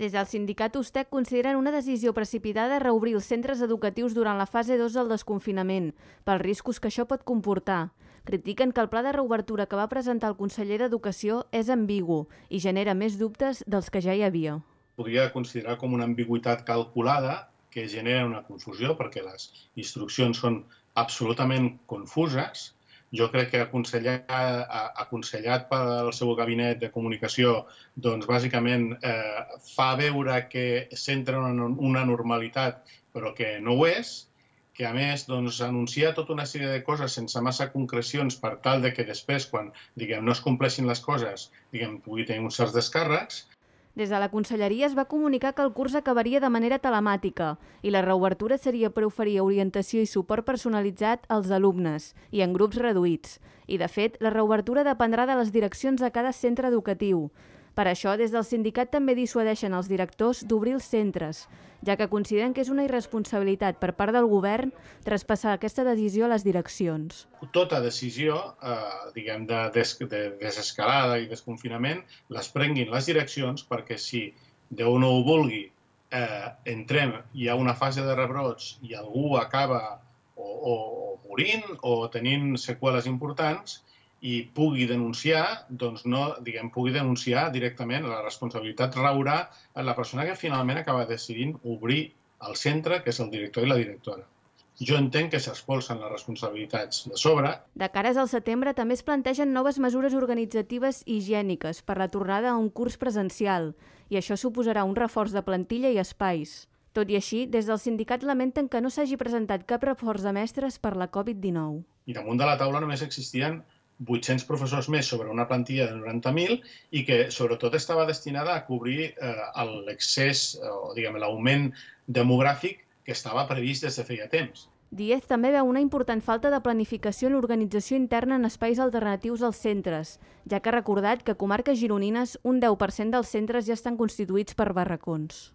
Des del sindicat USTEC consideren una decisió precipitada reobrir els centres educatius durant la fase 2 del desconfinament, pels riscos que això pot comportar. Critiquen que el pla de reobertura que va presentar el conseller d'Educació és ambigu i genera més dubtes dels que ja hi havia. Podria considerar com una ambigüitat calculada que genera una confusió perquè les instruccions són absolutament confuses jo crec que aconsellat, aconsellat pel seu gabinet de comunicació, doncs bàsicament eh, fa veure que centra una, una normalitat però que no ho és, que a més doncs, anuncia tota una sèrie de coses sense massa concrecions per tal de que després, quan diguem, no es compleixin les coses, diguem, pugui tenir uns certs descàrrecs, des de la conselleria es va comunicar que el curs acabaria de manera telemàtica i la reobertura seria per oferir orientació i suport personalitzat als alumnes i en grups reduïts. I, de fet, la reobertura dependrà de les direccions de cada centre educatiu. Per això, des del sindicat també dissuadeixen els directors d'obrir els centres, ja que consideren que és una irresponsabilitat per part del govern traspassar aquesta decisió a les direccions. Tota decisió, eh, diguem, de, des, de desescalada i desconfinament, les prenguin les direccions perquè si Déu no ho vulgui, eh, entrem, hi ha una fase de rebrots i algú acaba o, o, o morint o tenint seqüeles importants, i pugui denunciar, doncs no, diguem, pugui denunciar directament la responsabilitat raurà en la persona que finalment acaba decidint obrir el centre, que és el director i la directora. Jo entenc que s'expulsen les responsabilitats de sobre. De cares al setembre també es plantegen noves mesures organitzatives i higièniques per la tornada a un curs presencial i això suposarà un reforç de plantilla i espais. Tot i així, des del sindicat lamenten que no s'hagi presentat cap reforç de mestres per la Covid-19. I damunt de la taula només existien 800 professors més sobre una plantilla de 90.000 i que sobretot estava destinada a cobrir eh, l'excés o diguem l'augment demogràfic que estava previst des de feia temps. Diez també veu una important falta de planificació en l'organització interna en espais alternatius als centres, ja que ha recordat que a comarques gironines un 10% dels centres ja estan constituïts per barracons.